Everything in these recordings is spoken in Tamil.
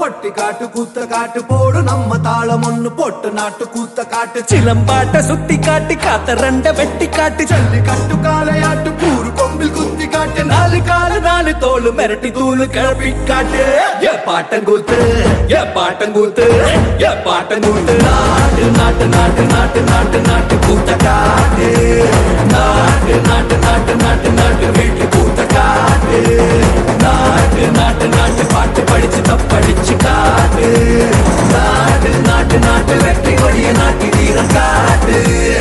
பட்டி காட்டு கூத்த காட்டு போடு. நம்ம தாளம் ஒண்ணு போட்டு நாட்டு கூத்த காட்டு. சிலம்பாட்ட சுத்தி காட்டு காத்த ரெண்ட வெட்டி காட்டு. சல்லி கட்டு காலையாட்டு கூறு கொம்பில் குத்தி காட்டு. நாலு காலு நாலு தோல் மிரட்டி தூள் கிளப்பி காட்டு. ஏ பாட்டங்கூத்து ஏ பாட்டங்கூத்து ஏ பாட்டங்கூத்து நாட்டு நாட்டு நாட்டு நாட்டு நாட்டு நாட்டு கூத்த காட்டு. நாட்டு நாட்டு நாட்டி வீரம்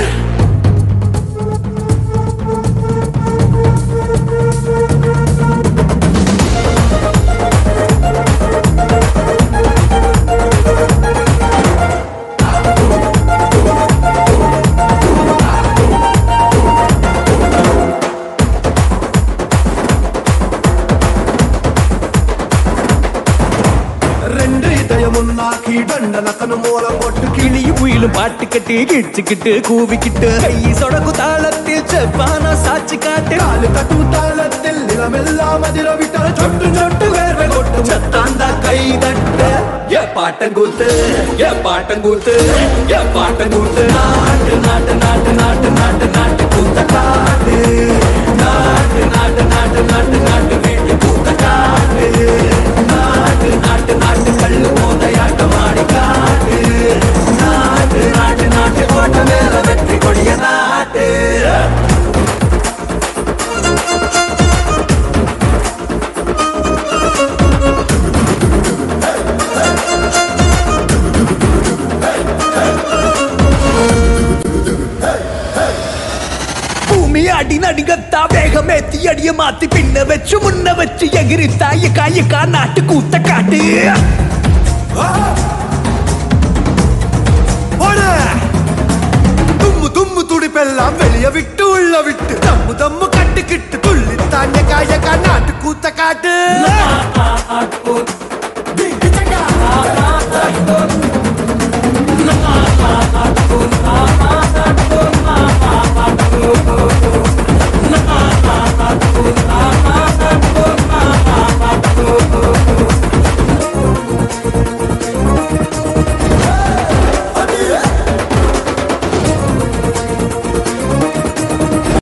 நாக்கி ஒன்னாக்கி தண்டனக்கனு மூலம் போட்டு கிளி புயிலும் பாட்டு கட்டி கிழிச்சுக்கிட்டு கூவிக்கிட்டு. கை சொடக்கு தாளத்தில் செவ்வானா சாட்சி காட்டு. காலு கட்டும் தாளத்தில் நிலமெல்லாம் அதிர விட்டால சொட்டு சொட்டு வேர்வை கொட்டு சத்தாந்தா கை தட்ட. ஏ பாட்டங்கூத்து ஏ பாட்டங்கூத்து ஏ பாட்டங்கூத்து நாட்டு நாட்டு நாட்டு நாட்டு நாட்டு நாட்டு. அடி நடிகத்தா வேகமேத்தி அடிய மாத்தி பின்ன வச்சு முன்ன வச்சு எகிரித்தா எக்கா காய நாட்டு கூத்த காட்டு. தும்மு துடிப்பெல்லாம் வெளிய விட்டு உள்ள விட்டு தம்மு தம்மு கட்டுக்கிட்டு துள்ளி தாண்ட காய நாட்டு